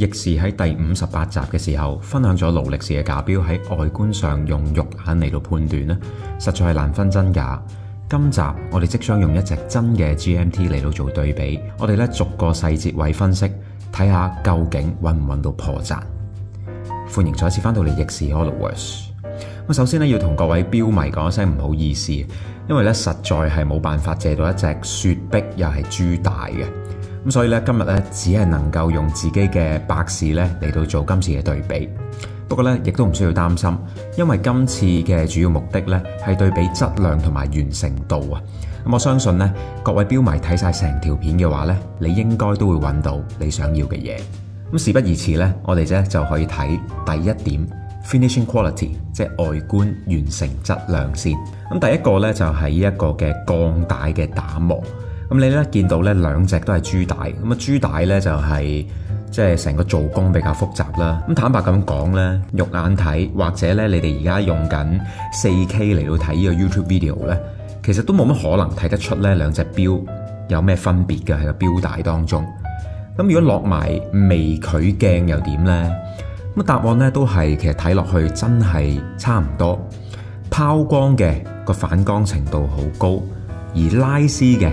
亦是喺第五十八集嘅時候分享咗勞力士嘅假錶喺外觀上用肉眼嚟到判斷咧，實在係難分真假。今集我哋即將用一隻真嘅 GMT 嚟到做對比，我哋咧逐個細節位分析，睇下究竟揾唔揾到破綻。歡迎再次翻到嚟逆時 Holoverse。咁首先咧要同各位錶迷講一聲唔好意思，因為咧實在係冇辦法借到一隻雪碧又係豬大嘅。咁所以咧，今日咧只系能夠用自己嘅百事咧嚟到做今次嘅對比。不過咧，亦都唔需要擔心，因為今次嘅主要目的咧係對比質量同埋完成度啊。咁我相信咧，各位标迷睇晒成條片嘅話咧，你應該都會揾到你想要嘅嘢。咁事不宜遲咧，我哋咧就可以睇第一點 finishing quality，即係外觀完成質量先。咁第一個咧就係一個嘅鋼帶嘅打磨。咁你咧見到咧兩隻都係豬帶，咁啊豬帶咧就係即係成個做工比較複雜啦。咁坦白咁講咧，肉眼睇或者咧你哋而家用緊四 K 嚟到睇呢個 YouTube video 咧，其實都冇乜可能睇得出咧兩隻錶有咩分別嘅喺個錶帶當中。咁如果落埋微距鏡又點呢？咁答案咧都係其實睇落去真係差唔多，拋光嘅個反光程度好高，而拉絲嘅。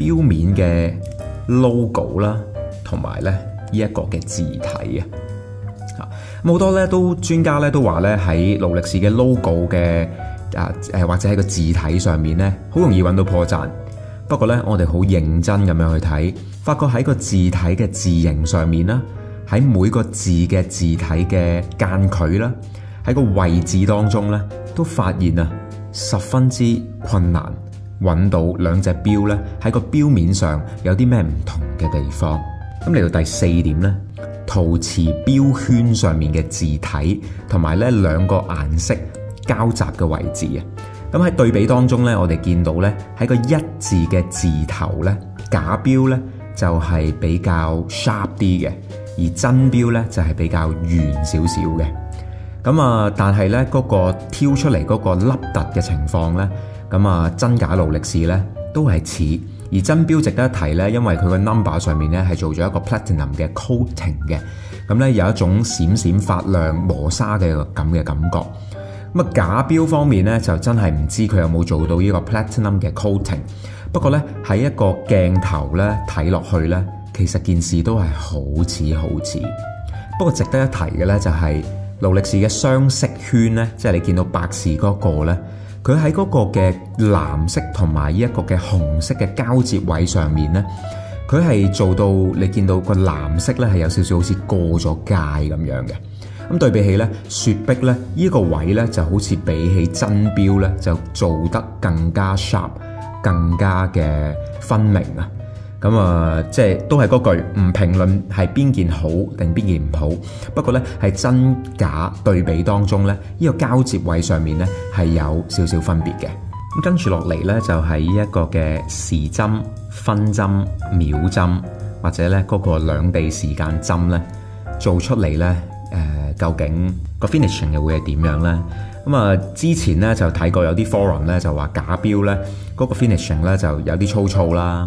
表面嘅 logo 啦，同埋咧呢一個嘅字體啊，吓好多咧都專家咧都話咧喺勞力士嘅 logo 嘅啊誒或者喺個字體上面咧，好容易揾到破綻。不過咧，我哋好認真咁樣去睇，發覺喺個字體嘅字形上面啦，喺每個字嘅字體嘅間距啦，喺個位置當中咧，都發現啊十分之困難。揾到兩隻錶咧喺個錶面上有啲咩唔同嘅地方。咁嚟到第四點咧，陶瓷錶圈上面嘅字體同埋咧兩個顏色交集嘅位置啊。咁喺對比當中咧，我哋見到咧喺個一字嘅字頭咧，假錶咧就係比較 sharp 啲嘅，而真錶咧就係比較圓少少嘅。咁啊，但係咧嗰個挑出嚟嗰個凹凸嘅情況咧。咁啊，真假勞力士咧都係似，而真錶值得一提咧，因為佢個 number 上面咧係做咗一個 platinum 嘅 coating 嘅，咁咧有一種閃閃發亮磨砂嘅咁嘅感覺。咁啊，假錶方面咧就真係唔知佢有冇做到呢個 platinum 嘅 coating。不過咧喺一個鏡頭咧睇落去咧，其實件事都係好似好似。不過值得一提嘅咧就係勞力士嘅雙色圈咧，即係你見到百事嗰個咧。佢喺嗰個嘅藍色同埋呢一個嘅紅色嘅交接位上面呢，佢係做到你見到個藍色呢係有少少好似過咗界咁樣嘅。咁對比起呢雪碧呢，呢個位呢就好似比起真錶呢就做得更加 sharp，更加嘅分明啊！咁啊，即係都係嗰句，唔評論係邊件好定邊件唔好。不過呢，係真假對比當中呢，呢個交接位上面呢係有少少分別嘅。咁跟住落嚟呢，就係呢一個嘅時針、分針、秒針，或者呢嗰個兩地時間針呢，做出嚟呢，誒究竟個 finishing 又會係點樣呢？咁啊，之前呢，就睇過有啲 forum 呢，就話假錶呢，嗰個 finishing 呢，就有啲粗糙啦。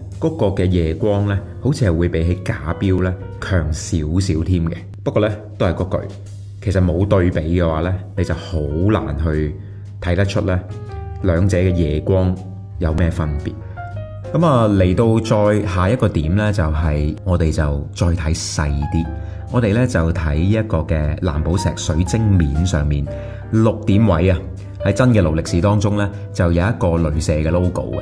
嗰個嘅夜光咧，好似係會比起假錶咧強少少添嘅。不過咧，都係嗰句，其實冇對比嘅話咧，你就好難去睇得出咧兩者嘅夜光有咩分別。咁啊，嚟到再下一個點咧，就係我哋就再睇細啲。我哋咧就睇一個嘅藍寶石水晶面上面六點位啊，喺真嘅勞力士當中咧就有一個雷射嘅 logo 嘅。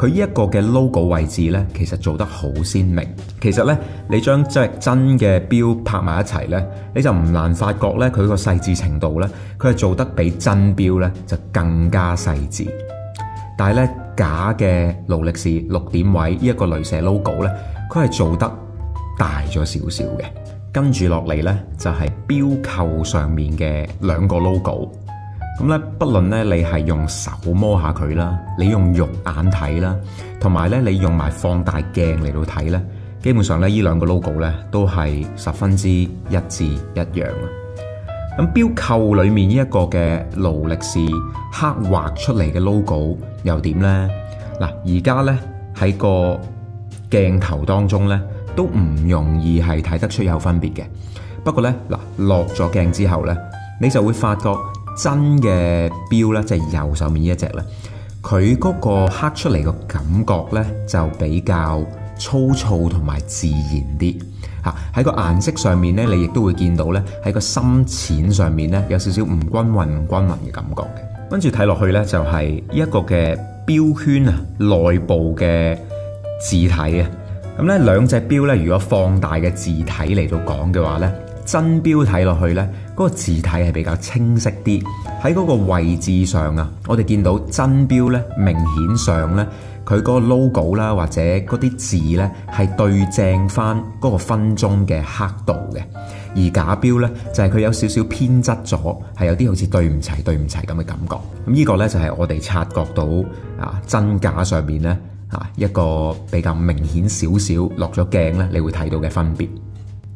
佢呢一個嘅 logo 位置呢，其實做得好鮮明。其實呢，你將即係真嘅錶拍埋一齊呢，你就唔難發覺呢，佢個細緻程度呢，佢係做得比真錶呢就更加細緻。但係呢，假嘅勞力士六點位呢一個雷射 logo 呢，佢係做得大咗少少嘅。跟住落嚟呢，就係錶扣上面嘅兩個 logo。咁咧，不論咧你係用手摸下佢啦，你用肉眼睇啦，同埋咧你用埋放大鏡嚟到睇咧，基本上咧呢兩個 logo 咧都係十分之一致一樣啊！咁標扣裏面呢一個嘅勞力士刻畫出嚟嘅 logo 又點呢？嗱，而家咧喺個鏡頭當中咧都唔容易係睇得出有分別嘅。不過咧嗱，落咗鏡之後咧，你就會發覺。真嘅錶咧，即係右手面呢一隻咧，佢嗰個刻出嚟個感覺咧，就比較粗糙同埋自然啲嚇。喺個顏色上面咧，你亦都會見到咧，喺個深淺上面咧，有少少唔均勻、唔均勻嘅感覺嘅。跟住睇落去咧，就係一個嘅錶圈啊，內部嘅字體啊。咁咧兩隻錶咧，如果放大嘅字體嚟到講嘅話咧。真錶睇落去呢，嗰個字體係比較清晰啲。喺嗰個位置上啊，我哋見到真錶呢，明顯上呢，佢嗰個 logo 啦，或者嗰啲字呢，係對正翻嗰個分鐘嘅刻度嘅。而假錶呢，就係佢有少少偏側咗，係有啲好似對唔齊、對唔齊咁嘅感覺。咁呢個呢，就係我哋察覺到啊真假上面呢，啊一個比較明顯少少落咗鏡呢，你會睇到嘅分別。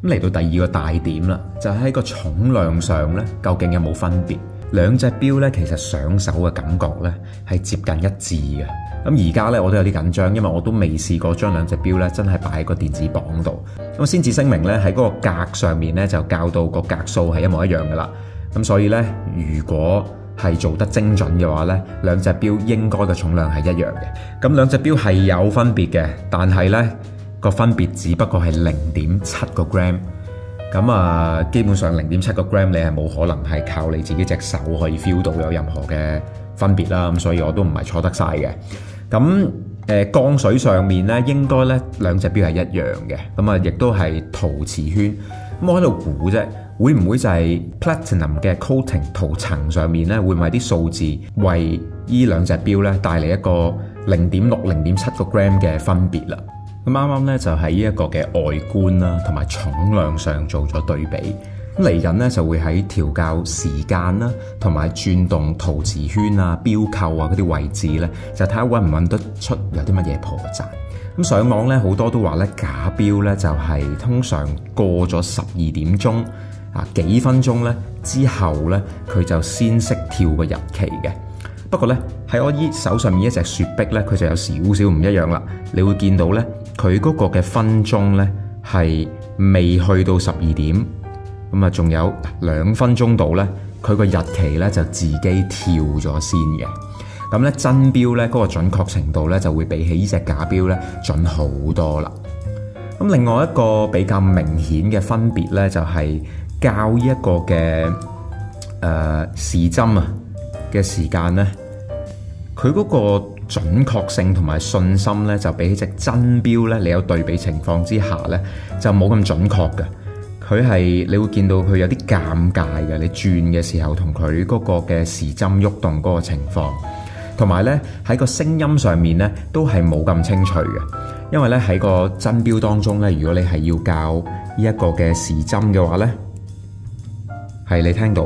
咁嚟到第二個大點啦，就喺個重量上咧，究竟有冇分別？兩隻錶咧，其實上手嘅感覺咧係接近一致嘅。咁而家咧，我都有啲緊張，因為我都未試過將兩隻錶咧真係擺喺個電子磅度。咁先至聲明咧，喺嗰個格上面咧就校到個格數係一模一樣噶啦。咁所以咧，如果係做得精準嘅話咧，兩隻錶應該嘅重量係一樣嘅。咁兩隻錶係有分別嘅，但係咧。個分別只不過係零點七個 gram，咁啊，基本上零點七個 gram 你係冇可能係靠你自己隻手可以 feel 到有任何嘅分別啦，咁所以我都唔係錯得晒嘅。咁誒鋼水上面咧，應該咧兩隻錶係一樣嘅，咁啊亦都係陶瓷圈。咁我喺度估啫，會唔會就係 platinum 嘅 coating 塗層上面咧，會唔會啲數字為依兩隻錶咧帶嚟一個零點六、零點七個 gram 嘅分別啦？咁啱啱咧就喺呢一個嘅外觀啦，同埋重量上做咗對比。咁嚟緊咧就會喺調校時間啦，同埋轉動陶瓷圈啊、錶扣啊嗰啲位置咧，就睇下揾唔揾得出有啲乜嘢破綻。咁上網咧好多都話咧假錶咧就係通常過咗十二點鐘啊幾分鐘咧之後咧佢就先識跳個日期嘅。不過咧喺我依手上面一隻雪碧咧，佢就有少少唔一樣啦。你會見到咧。佢嗰個嘅分鐘呢，係未去到十二點，咁啊仲有兩分鐘度呢，佢個日期呢，就自己跳咗先嘅。咁呢真錶呢，嗰個準確程度呢，就會比起呢隻假錶呢準好多啦。咁另外一個比較明顯嘅分別呢，就係較呢一個嘅誒時針啊嘅時間呢，佢嗰個。準確性同埋信心咧，就比起隻真錶咧，你有對比情況之下咧，就冇咁準確嘅。佢係你會見到佢有啲尷尬嘅，你轉嘅時候同佢嗰個嘅時針喐動嗰個情況，同埋咧喺個聲音上面咧都係冇咁清脆嘅。因為咧喺個真錶當中咧，如果你係要教呢一個嘅時針嘅話咧，係你聽到。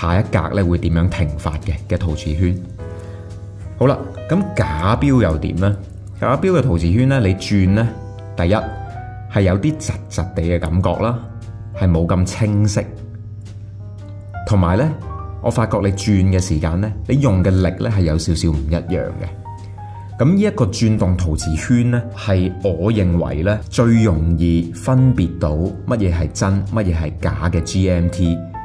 下一格咧會點樣停法嘅嘅陶瓷圈。好啦，咁假錶又點呢？假錶嘅陶瓷圈呢，你轉呢，第一係有啲窒窒地嘅感覺啦，係冇咁清晰，同埋呢。我發覺你轉嘅時間呢，你用嘅力呢係有少少唔一樣嘅。咁呢一個轉動陶瓷圈呢，係我認為呢最容易分別到乜嘢係真，乜嘢係假嘅 GMT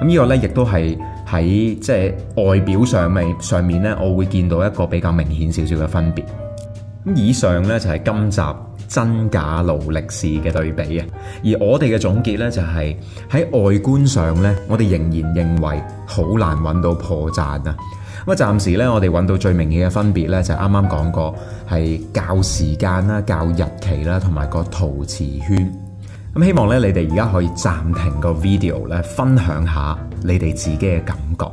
咁呢個咧，亦都係喺即係外表上面上面咧，我會見到一個比較明顯少少嘅分別。咁以上咧就係今集真假勞力士嘅對比啊。而我哋嘅總結咧就係喺外觀上咧，我哋仍然認為好難揾到破綻啊。咁啊，暫時咧，我哋揾到最明顯嘅分別咧，就係啱啱講過係校時間啦、校日期啦，同埋個陶瓷圈。咁希望咧，你哋而家可以暫停個 video 咧，分享下你哋自己嘅感覺。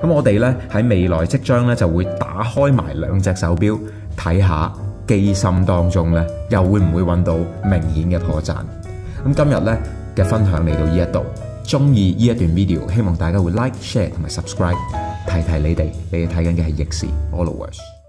咁我哋咧喺未來即將咧就會打開埋兩隻手錶，睇下機芯當中咧又會唔會揾到明顯嘅破綻。咁今日咧嘅分享嚟到呢一度，中意呢一段 video，希望大家會 like、share 同埋 subscribe。提提你哋，你哋睇緊嘅係逆時 Allowers。